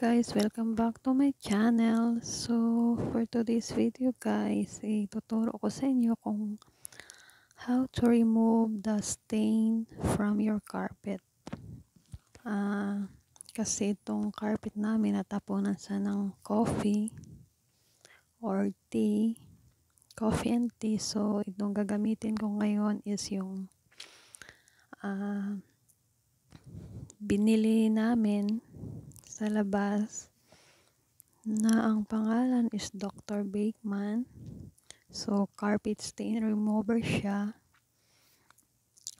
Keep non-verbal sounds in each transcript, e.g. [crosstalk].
Guys, welcome back to my channel. So, for today's video guys, ituturo ko sa inyo kung how to remove the stain from your carpet. Uh, kasi itong carpet namin natapunan sa ng coffee or tea, coffee and tea. So, itong gagamitin ko ngayon is yung uh, binili namin sa labas na ang pangalan is Dr. Bakeman. So, carpet stain remover siya.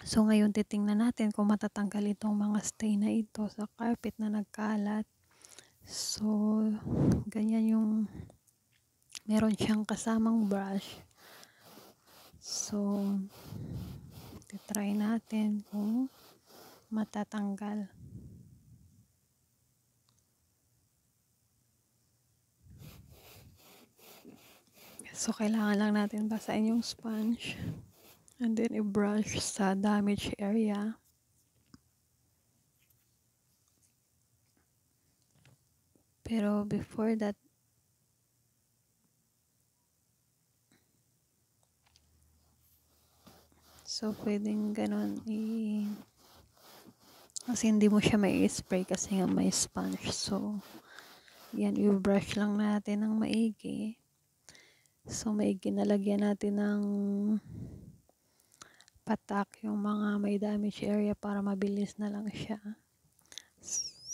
So, ngayon titingnan natin kung matatanggal itong mga stain na ito sa carpet na nagkalat. So, ganyan yung meron siyang kasamang brush. So, titry natin kung matatanggal. So, kailangan lang natin basahin yung sponge. And then, i-brush sa damaged area. Pero, before that, So, pwedeng ganun i... Kasi hindi mo siya may spray kasi nga may sponge. So, yan, i-brush lang natin ng maigi. So, may ginalagyan natin ng patak yung mga may damage area para mabilis na lang siya.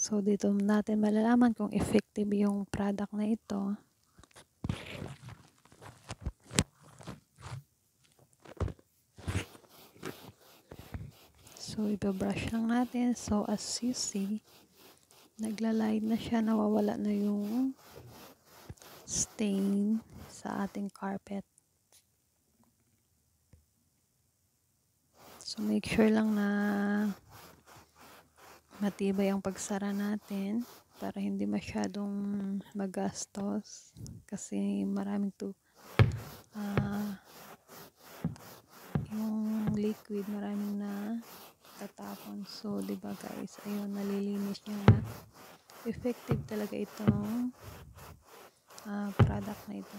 So, dito natin malalaman kung effective yung product na ito. So, ibabrush lang natin. So, as you see, naglalide na siya, nawawala na yung stain sa ating carpet. So, make sure lang na matibay ang pagsara natin para hindi masyadong magastos kasi maraming to uh, yung liquid maraming na tatapon. So ba guys? Ayun nalilinis niya na. Effective talaga itong uh, product na ito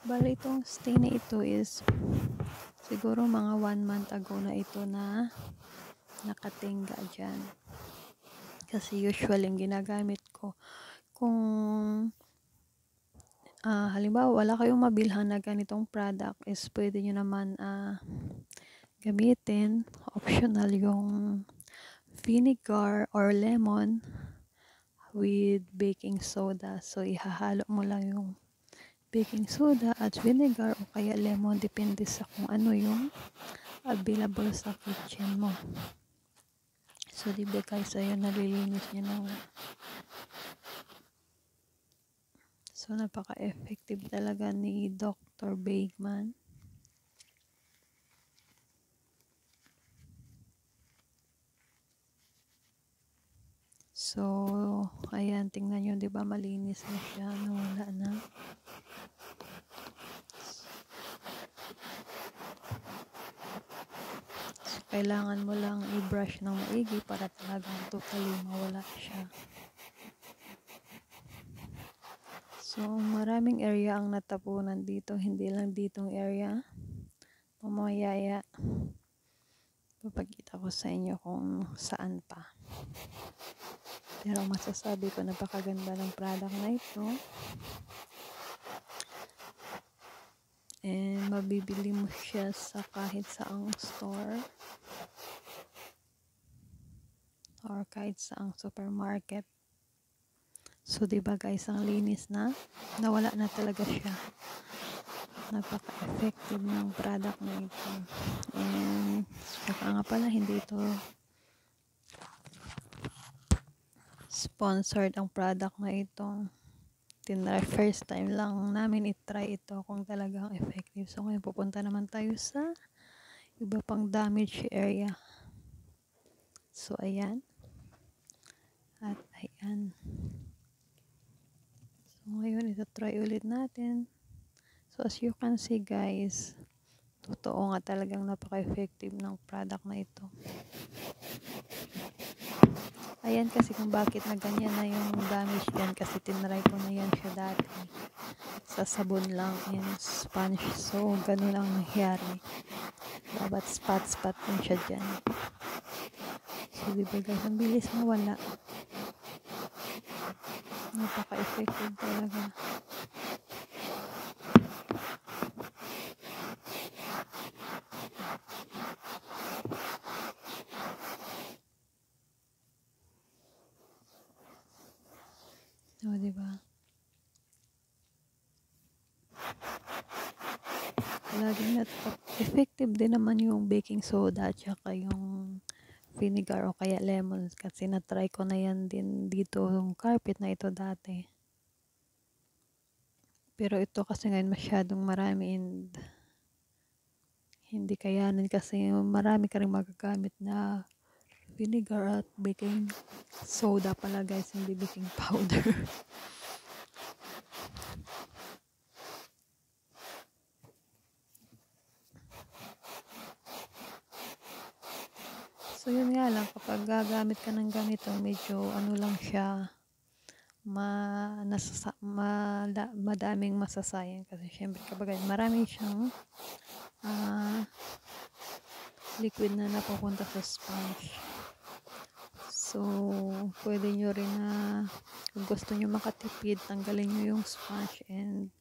Bali, itong stay na ito is siguro mga one month ago na ito na nakatingga dyan. Kasi usual yung ginagamit ko. Kung uh, halimbawa wala kayong mabilhan na ganitong product is pwede nyo naman uh, gamitin. Optional yung vinegar or lemon with baking soda. So, ihahalo mo lang yung baking soda at vinegar o kaya lemon depende sa kung ano yung available sa kitchen mo so diba guys ayun nalilinis niya na nga so napaka effective talaga ni Dr. Bakeman So, ayan, tingnan nyo, di ba malinis na siya, nawala na. So, kailangan mo lang i-brush ng maigi para talagang totally mawala siya. So, maraming area ang natapunan dito, hindi lang ditong area. Pamayaya. Papakita ko sa inyo kung saan pa. Pero masasabi ko napakaganda ng product na ito. And mabibili mo siya sa kahit saang store or kahit saang supermarket. So, di ba guys, ang linis na. Nawala na talaga siya. Napaka-effective ng product na ito. And, saka nga pala, hindi ito sponsored ang product na ito. Tinry first time lang namin i-try ito kung talagang effective. So ngayon pupunta naman tayo sa iba pang damage area. So ayan. Ayan. So ngayon ito try ulit natin. So as you can see guys, totoo nga talagang napaka-effective ng product na ito. Ayan kasi kung bakit na ganyan na yung damage yan kasi tinry ko na yan siya dati. Sa sabon lang in sponge. So, ganun ang nangyari. Dapat spot-spot din siya dyan. So, diba guys, ang bilis mawala. Napaka-effective talaga. O, di ba? Laging nat effective din naman yung baking soda at saka yung vinegar o kaya lemon kasi na-try ko na yan din dito yung carpet na ito dati. Pero ito kasi ngayon masyadong marami and hindi kayanin kasi marami ka rin magagamit na vinegar at baking soda pala guys, hindi baking powder. [laughs] so yun nga lang, kapag gagamit ka ng ganito, medyo ano lang siya, ma, nasasa, ma, madaming masasayang kasi syempre kapag marami siyang uh, liquid na napupunta sa sponge. So, pwede nyo rin na kung gusto nyo makatipid, tanggalin nyo yung sponge and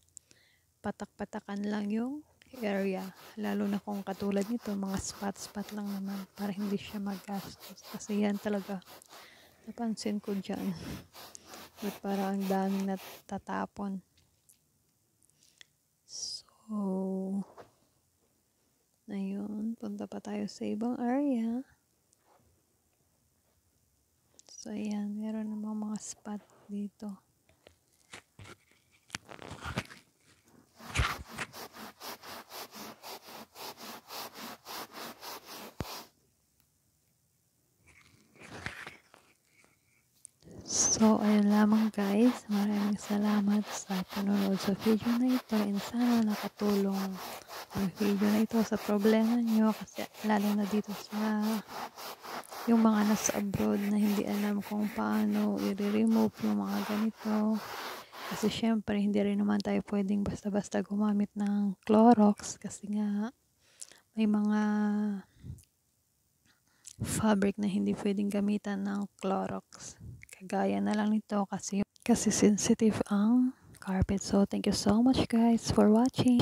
patak-patakan lang yung area. Lalo na kung katulad nito, mga spot-spot lang naman para hindi siya magastos. Kasi yan talaga, napansin ko dyan. But para ang daming natatapon. So, ayun, punta pa tayo sa ibang area. So, ayan, meron namang mga spot dito. So, ayun lamang guys. Maraming salamat sa panonood sa video na ito and sana nakatulong ang video na ito sa problema nyo kasi lalo na dito sa yung mga nasa abroad na hindi alam kung paano i-remove yung mga ganito kasi syempre hindi rin naman tayo pwedeng basta-basta gumamit ng Clorox kasi nga may mga fabric na hindi pwedeng gamitan ng Clorox kagaya na lang nito kasi kasi sensitive ang carpet. So thank you so much guys for watching